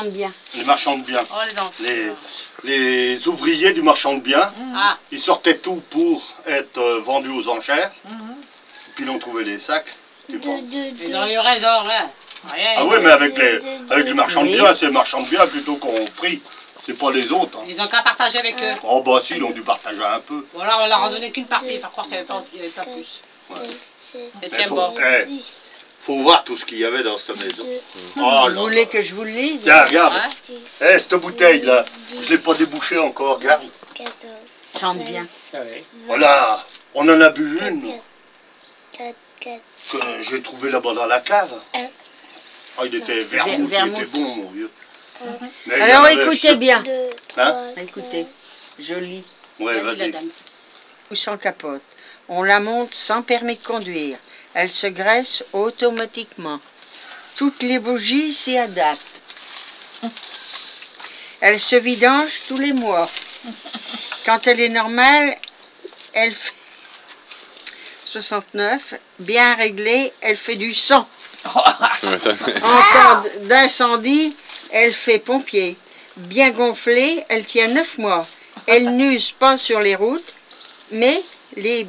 bien. Les marchands de biens. Oh, les enfants. Les, les ouvriers du marchand de biens, Ah, ils sortaient tout pour être euh, vendus aux enchères. Puis ils ont trouvé les sacs. tu penses. ils ont eu raison. Rien. Ah oui, mais avec les, avec les marchands Oui. de biens, c'est les marchands de biens plutôt qu'on prie. C'est pas les autres. hein. Ils ont qu'à partager avec eux. Oh bah si, ils ont dû partager un peu. Bon, là, on leur a donné qu'une partie, faire croire qu'il n'y avait, pas- avait plus. Et Mais tiens, faut, bon. eh, faut voir tout ce qu'il y avait dans cette maison. Oh Vous là voulez que je vous le lise Tiens, regarde. Hein Eh, cette bouteille là, je l'ai pas débouchée encore, regarde. Sente bien. Voilà, on en a bu une 4, 4, que j'ai trouvée là-bas dans la cave. Ah, il était vermouth, il vermouth. était bon, mon vieux. Mais Alors écoutez bien. 2, Hein 3, Écoutez, je lis. Ouais, Vas-y, la vas-y. dame. Ou sans capote. On la monte sans permis de conduire. Elle se graisse automatiquement. Toutes les bougies s'y adaptent. Elle se vidange tous les mois. Quand elle est normale, elle fait 69. Bien réglée, elle fait du sang. En cas d'incendie, elle fait pompier. Bien gonflée, elle tient 9 mois. Elle n'use pas sur les routes, mais les